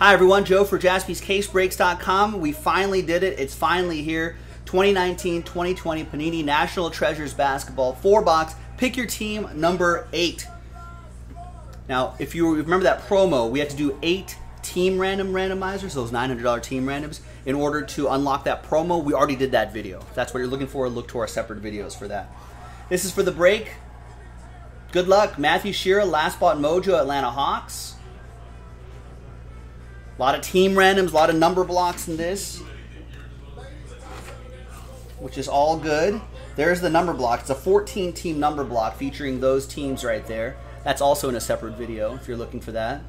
Hi everyone, Joe for jaspyscasebreaks.com. We finally did it. It's finally here. 2019-2020 Panini National Treasures Basketball 4-box. Pick your team number 8. Now, if you remember that promo, we had to do 8 team random randomizers, those $900 team randoms, in order to unlock that promo. We already did that video. If that's what you're looking for, look to our separate videos for that. This is for the break. Good luck. Matthew Shearer, Last Spot Mojo, Atlanta Hawks. A lot of team randoms, a lot of number blocks in this, which is all good. There's the number block. It's a 14 team number block featuring those teams right there. That's also in a separate video if you're looking for that.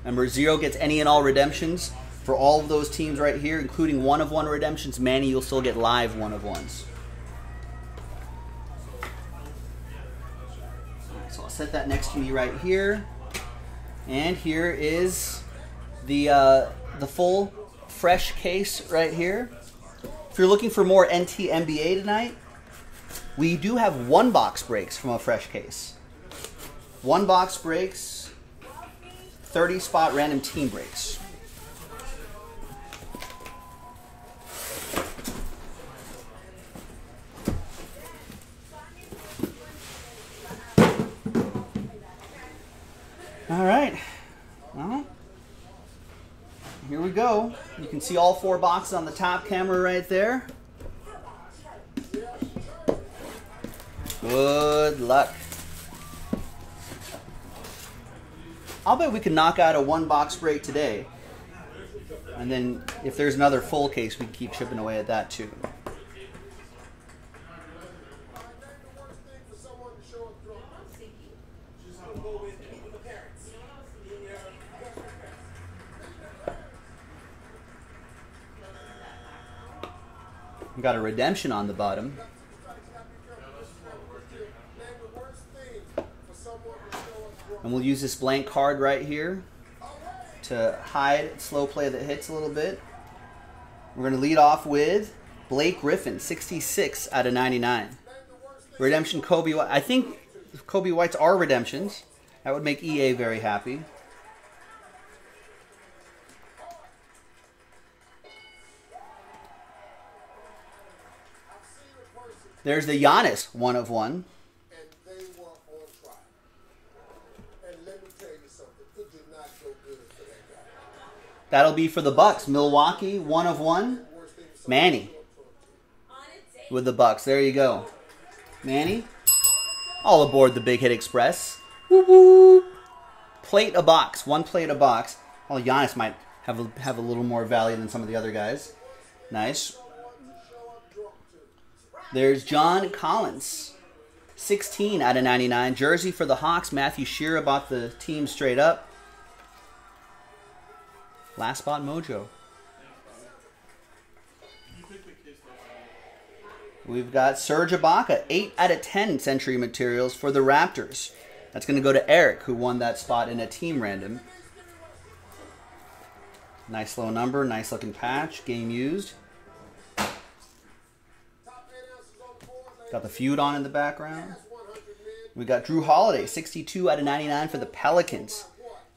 Remember, zero gets any and all redemptions for all of those teams right here, including one of one redemptions. Manny, you'll still get live one of ones. so I'll set that next to me right here. And here is the uh, the full fresh case right here. If you're looking for more NT NBA tonight, we do have one box breaks from a fresh case. One box breaks, 30 spot random team breaks. All right. Well, here we go. You can see all four boxes on the top camera right there. Good luck. I'll bet we can knock out a one box break today. And then if there's another full case, we can keep chipping away at that too. We got a redemption on the bottom. And we'll use this blank card right here to hide slow play that hits a little bit. We're going to lead off with Blake Griffin, 66 out of 99. Redemption Coby White. I think Coby White's are redemptions. That would make EA very happy. There's the Giannis one of one. That'll be for the Bucks. Milwaukee, one of one. Manny with the Bucks. There you go. Manny, all aboard the Big Hit Express. Woo woo. Plate a box. One plate a box. Well, Giannis might have a, have a little more value than some of the other guys. Nice. There's John Collins. 16 out of 99. Jersey for the Hawks. Matthew Shearer bought the team straight up. Last spot mojo. We've got Serge Ibaka, 8 out of 10 Century Materials for the Raptors. That's going to go to Eric, who won that spot in a team random. Nice low number, nice looking patch, game used. Got the feud on in the background. We got Jrue Holiday, 62 out of 99 for the Pelicans.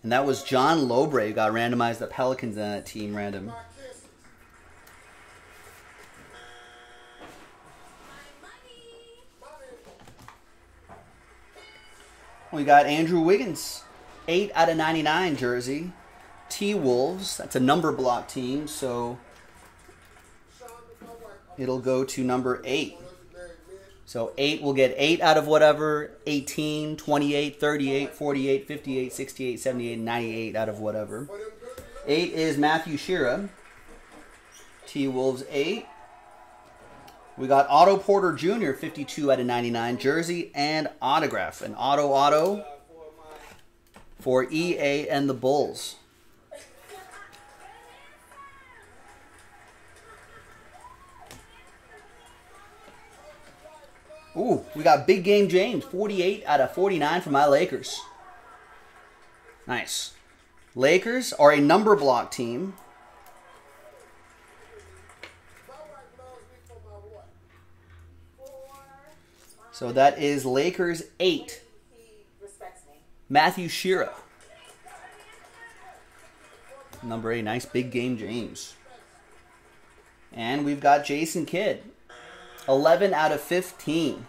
And that was John Lobre who got randomized the Pelicans in that team random. We got Andrew Wiggins, 8 out of 99 jersey. T Wolves, that's a number block team, so it'll go to number 8. So 8 will get 8 out of whatever, 18, 28, 38, 48, 58, 68, 78, 98 out of whatever. 8 is Matthew Shearer. T Wolves 8. We got Otto Porter Jr., 52 out of 99, jersey and autograph. An auto auto for EA and the Bulls. Ooh, we got Big Game James, 48 out of 49 for my Lakers. Nice. Lakers are a number block team. So that is Lakers 8. Matthew Shearer. number eight. Nice big game, James. And we've got Jason Kidd. 11 out of 15.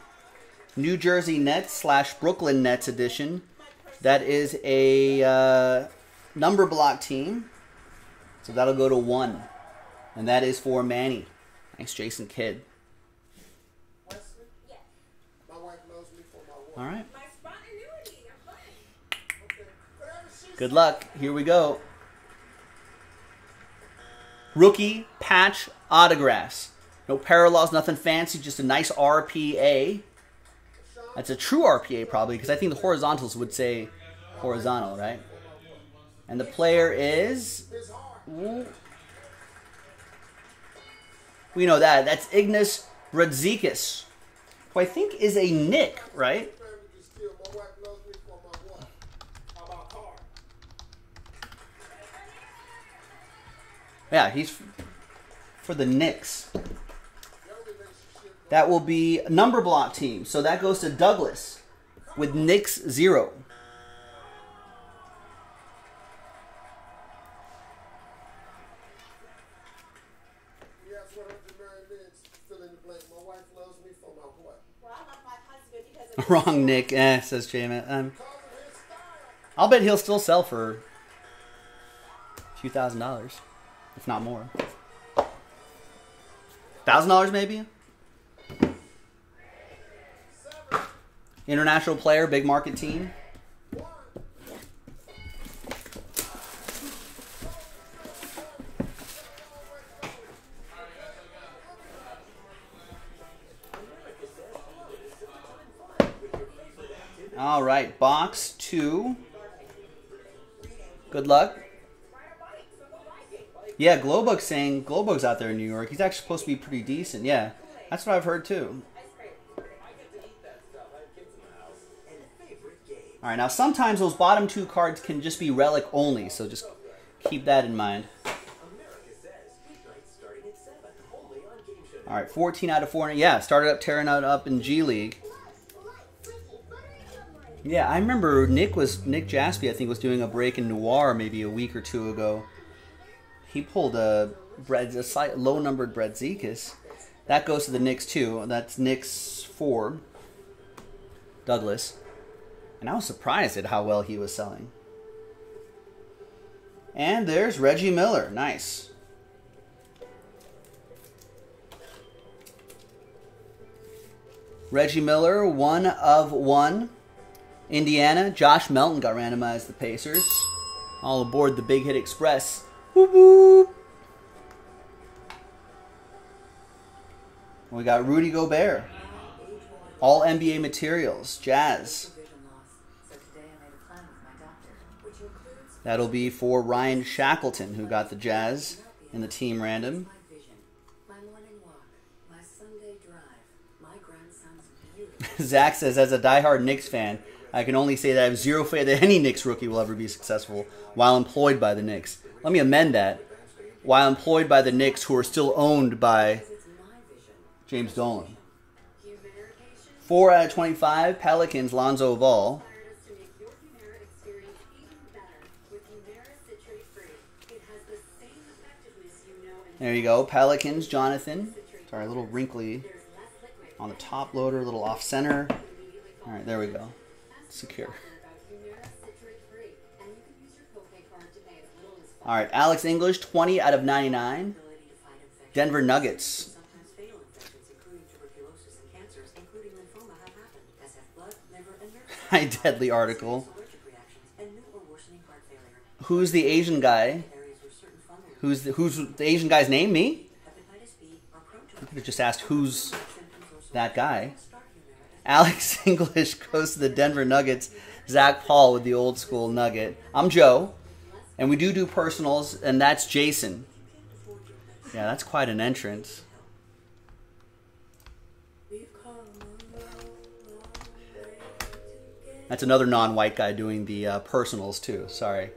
New Jersey Nets slash Brooklyn Nets edition. That is a uh, number block team. So that'll go to one. And that is for Manny. Thanks, Jason Kidd. My wife loves me for my wife. All right. Good luck. Here we go. Rookie patch autographs. No parallels, nothing fancy, just a nice RPA. That's a true RPA probably, because I think the horizontals would say horizontal, right? And the player is. We know that. That's Ignas Brazdeikis, who I think is a Nick, right? Yeah, he's for the Knicks. That will be number block team. So that goes to Douglas with Knicks zero. Wrong, Nick. Eh, says Jamin. Um, I'll bet he'll still sell for a few thousand dollars if not more. Thousand dollars maybe. International player, big market team. All right, box two. Good luck. Yeah, Glowbug's saying Glowbug's out there in New York. He's actually supposed to be pretty decent. Yeah, that's what I've heard too. All right, now sometimes those bottom two cards can just be relic only, so just keep that in mind. All right, 14 out of 400. Yeah, started up tearing out up in G League. Yeah, I remember Nick was Nick Jaspy. I think was doing a break in Noir maybe a week or two ago he pulled a bread, a low numbered Brazdeikis. That goes to the Knicks too. That's Knicks four. Douglas. And I was surprised at how well he was selling. And there's Reggie Miller. Nice. Reggie Miller, one of one. Indiana, Josh Melton got randomized the Pacers. All aboard the Big Hit Express. We got Rudy Gobert. All NBA materials. Jazz. That'll be for Ryan Shackleton, who got the Jazz in the team random. Zach says, as a diehard Knicks fan, I can only say that I have zero faith that any Knicks rookie will ever be successful while employed by the Knicks. Let me amend that. While employed by the Knicks, who are still owned by James Dolan. Four out of 25, Pelicans, Lonzo Ball. There you go, Pelicans, Jonathan. Sorry, a little wrinkly on the top loader, a little off center. All right, there we go. Secure. All right, Alex English, 20 out of 99. Denver Nuggets. High deadly article. Who's the Asian guy? Who's the, who's the Asian guy's name? Me? I could have just asked who's that guy. Alex English goes to the Denver Nuggets. Zach Paul with the old school Nugget. I'm Joe. And we do do personals, and that's Jason. Yeah, that's quite an entrance. That's another non-white guy doing the uh, personals too. Sorry.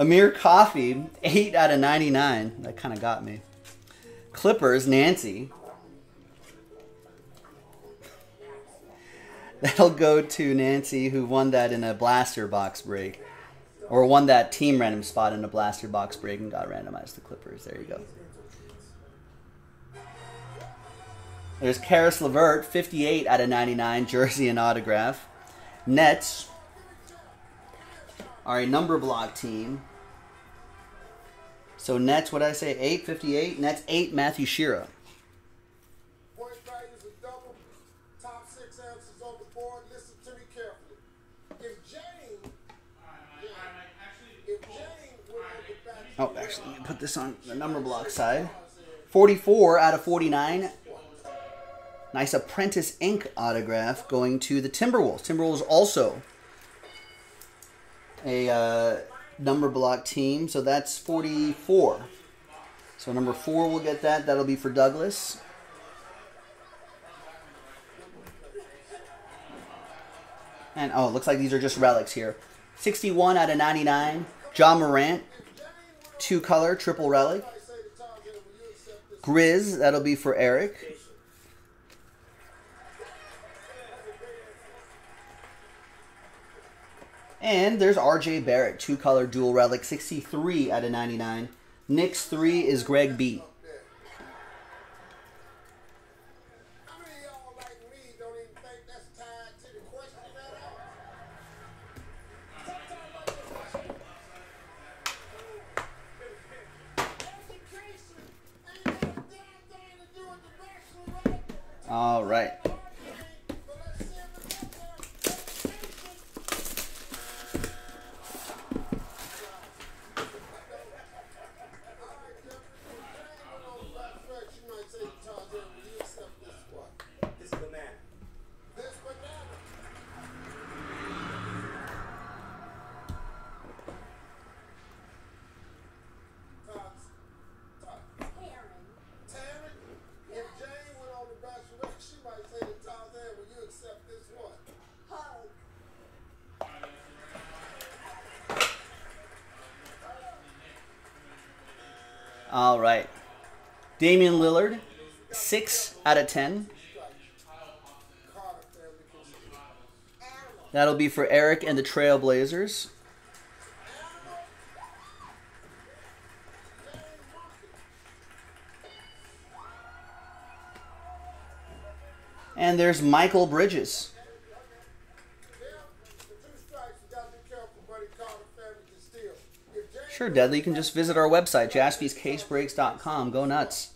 Amir Coffey, 8 out of 99. That kind of got me. Clippers, Nancy. That'll go to Nancy, who won that in a blaster box break. Or won that team random spot in a blaster box break and got randomized to Clippers. There you go. There's Caris LeVert, 58 out of 99, jersey and autograph. Nets are a number block team. So Nets, what did I say? 8, 58. Nets 8, Matthew Shearer. Point values are double. Top six answers on the board. Listen to me carefully. If Jane, if Jane went on the back, Oh, actually, let me put this on the number block side. 44 out of 49. Nice Apprentice Ink autograph going to the Timberwolves. Timberwolves also a uh, number block team, so that's 44. So number four will get that. That'll be for Douglas. And oh, it looks like these are just relics here. 61 out of 99. Ja Morant, two color, triple relic. Grizz, that'll be for Eric. And there's RJ Barrett, two color dual relic, 63 out of 99. Knicks 3 is Greg B. right. Damian Lillard, 6 out of 10. That'll be for Eric and the Trailblazers. And there's Mikal Bridges. Sure, Deadly. You can just visit our website, jaspyscasebreaks.com. Go nuts.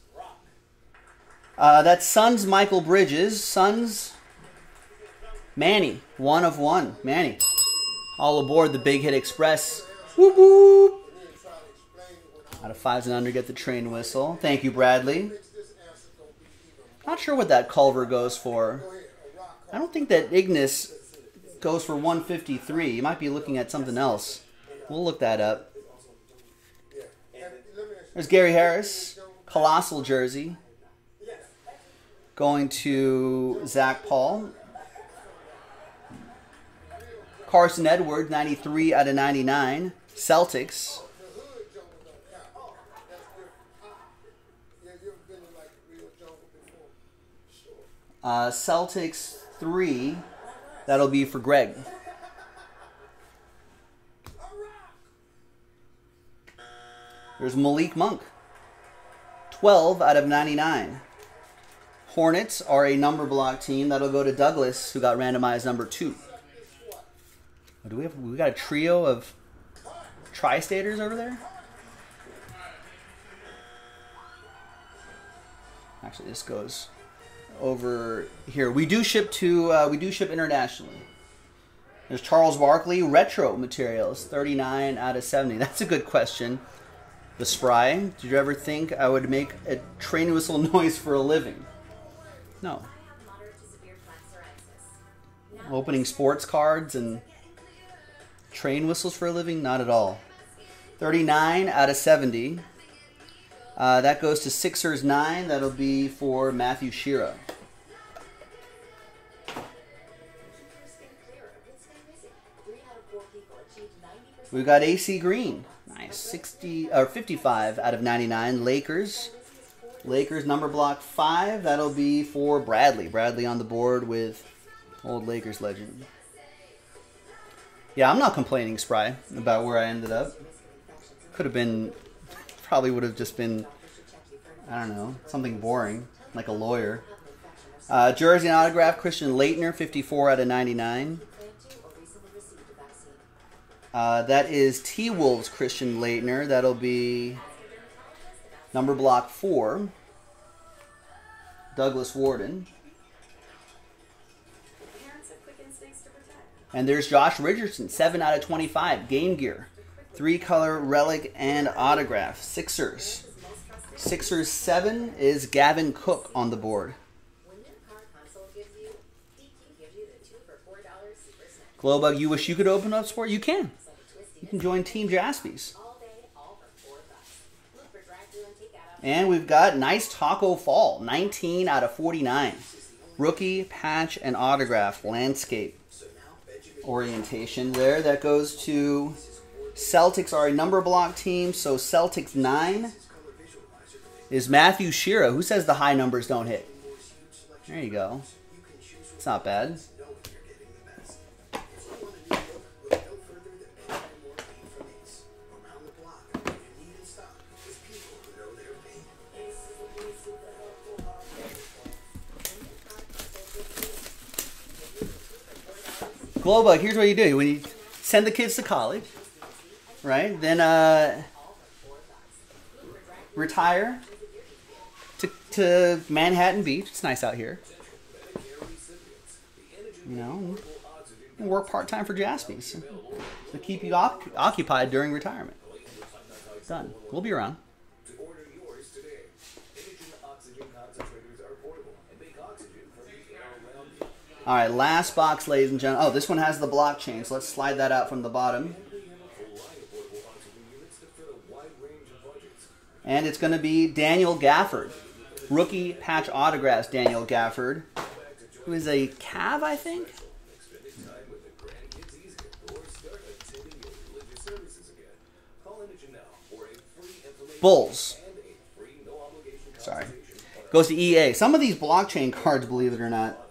Uh, that's Suns Mikal Bridges. Suns Manny. One of one. Manny. All aboard the Big Hit Express. Whoop whoop. Out of fives and under, get the train whistle. Thank you, Bradley. Not sure what that Culver goes for. I don't think that Ignas goes for 153. You might be looking at something else. We'll look that up. There's Gary Harris, colossal jersey, going to Zach Paul. Carson Edwards, 93 out of 99. Celtics. Uh, Celtics 3. That'll be for Greg. There's Malik Monk. 12 out of 99. Hornets are a number block team. That'll go to Douglas, who got randomized number 2. Oh, do we have we got a trio of tri-staters over there? Actually, this goes over here. We do ship to uh, we do ship internationally. There's Charles Barkley retro materials, 39 out of 70. That's a good question. The spry. Did you ever think I would make a train whistle noise for a living? No. Opening sports cards and train whistles for a living? Not at all. 39 out of 70. Uh, that goes to Sixers 9. That'll be for Matthew Shearer. We've got AC Green. Nice. 60 or 55 out of 99. Lakers. Lakers number block 5. That'll be for Bradley. Bradley on the board with old Lakers legend. Yeah, I'm not complaining, Spry, about where I ended up. Could have been, probably would have just been, I don't know, something boring, like a lawyer. Uh, jersey and autograph, Christian Laettner, 54 out of 99. Uh, that is T Wolves Christian Laettner. That'll be number block four. Douglas Warden. And there's Josh Richardson, 7 out of 25. Game gear. Three color relic and autograph. Sixers. Sixers 7 is Gavin Cook on the board. Glowbug, you wish you could open up sport? You can. You can join Team Jaspys. And we've got nice Taco Fall, 19 out of 49. Rookie, patch, and autograph, landscape orientation there. That goes to Celtics are a number block team, so Celtics 9 is Matthew Shearer. Who says the high numbers don't hit? There you go. It's not bad. Glowbug, here's what you do. When you send the kids to college, right? Then uh, retire to, to Manhattan Beach. It's nice out here. You know, work part time for Jaspys to keep you op- occupied during retirement. Done. We'll be around. To order yours today. Inogen oxygen concentrators are portable and make oxygen from the air around you. All right, last box, ladies and gentlemen. Oh, this one has the blockchain, so let's slide that out from the bottom. And it's going to be Daniel Gafford. Rookie patch autographs, Daniel Gafford. Who is a Cav, I think? Bulls. Sorry. Goes to EA. Some of these blockchain cards, believe it or not,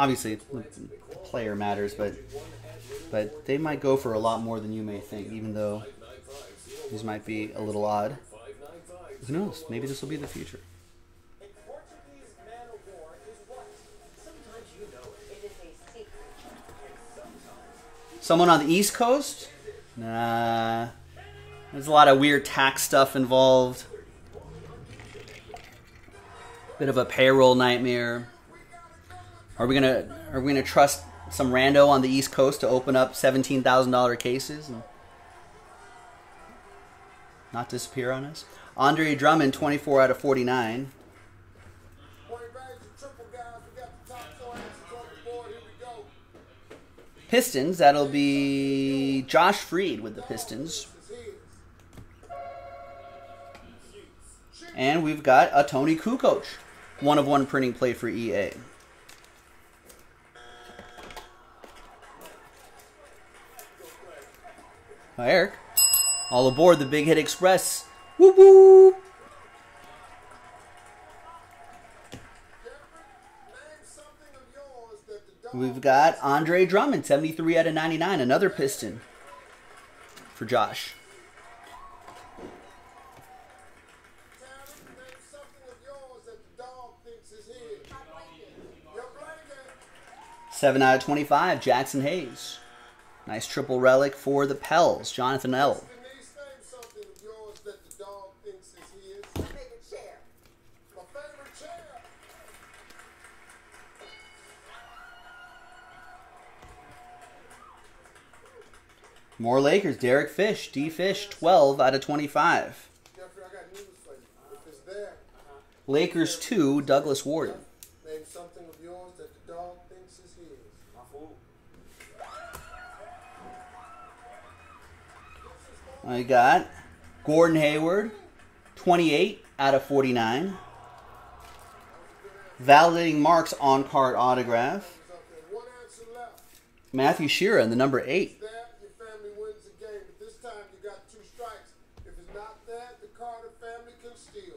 obviously the player matters, but but they might go for a lot more than you may think, even though these might be a little odd. Who knows? Maybe this will be the future. Someone on the East Coast? Nah. There's a lot of weird tax stuff involved. Bit of a payroll nightmare. Are we gonna are we gonna trust some rando on the East Coast to open up seventeen thousand dollar cases and not disappear on us? Andre Drummond, twenty four out of forty nine. Pistons, that'll be Josh Freed with the Pistons. And we've got a Toni Kukoc, one of one printing play for EA. Hi, Eric. All aboard the Big Hit Express. Whoop whoop. We've got Andre Drummond, 73 out of 99, another Piston for Josh. 7 out of 25, Jaxson Hayes. Nice triple relic for the Pels, Jonathan L. Denise, name something of yours that the dog thinks is his. My favorite chair. My favorite chair. More Lakers, Derek Fish, D Fish, 12 out of 25. Jeffrey, I got news for you. If it's there, Lakers 2, Douglas Warden. name something of yours that the dog thinks is his. My fool. I got Gordon Hayward, 28 out of 49. Validating Marks on card autograph. Matthew Sheeran, the number 8. There, your family wins the game. But this time you got two strikes. If it's not there, the Carter family can steal.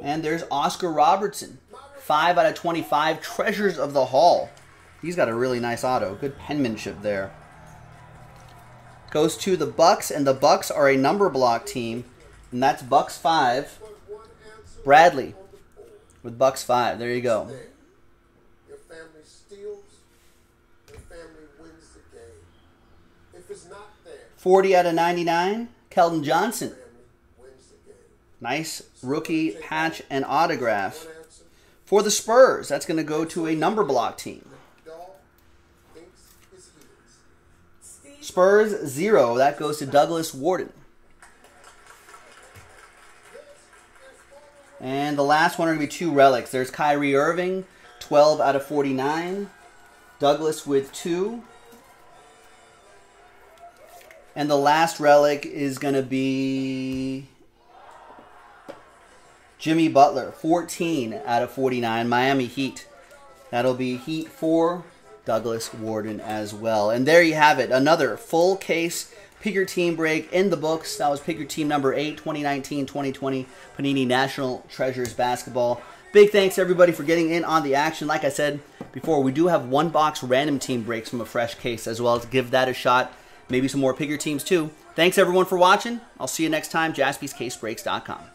And there's Oscar Robertson, 5 out of 25. Treasures of the Hall. He's got a really nice auto. Good penmanship there. Goes to the Bucks, and the Bucks are a number block team, and that's Bucks five. Bradley with Bucks five. There you go. Your family steals, your family wins the game. If it's not there, 40 out of 99. Keldon Johnson. Nice rookie patch and autograph. For the Spurs, that's going to go to a number block team. Spurs zero. That goes to Douglas Warden. And the last one are going to be two relics. There's Kyrie Irving, 12 out of 49. Douglas with two. And the last relic is going to be Jimmy Butler, 14 out of 49. Miami Heat. That'll be Heat 4, Douglas Warden as well. And there you have it. Another full case Pick Your Team break in the books. That was Pick Your Team number 8, 2019 2020 Panini National Treasures Basketball. Big thanks everybody for getting in on the action. Like I said before, we do have one box random team breaks from a fresh case as well. To give that a shot. Maybe some more Pick Your Teams too. Thanks everyone for watching. I'll see you next time. JaspysCaseBreaks.com.